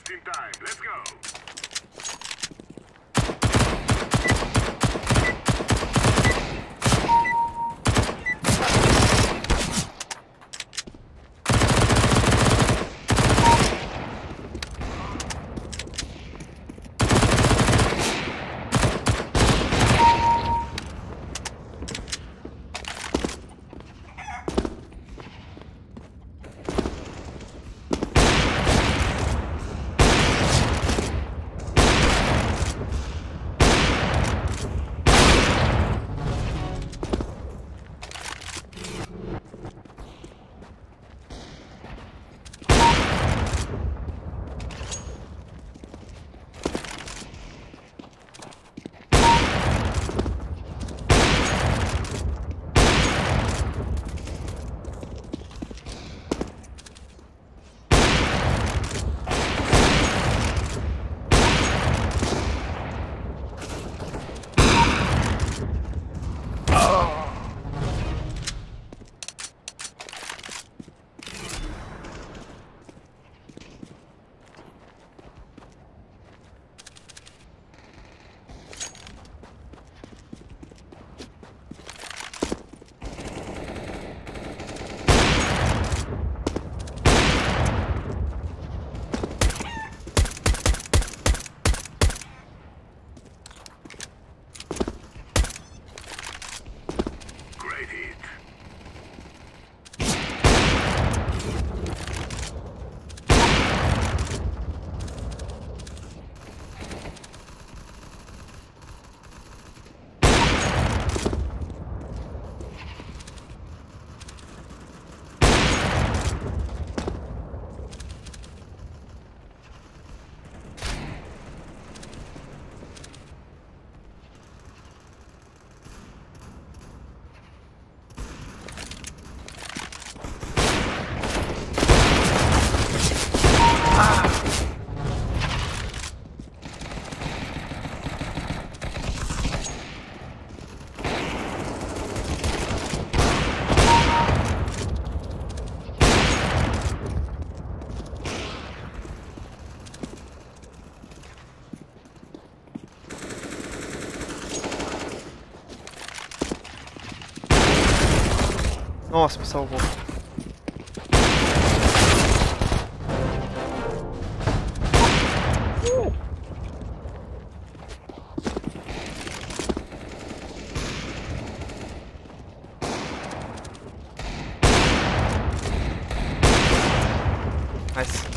Just in time. Let's go. Nossa, me salvou. Nice.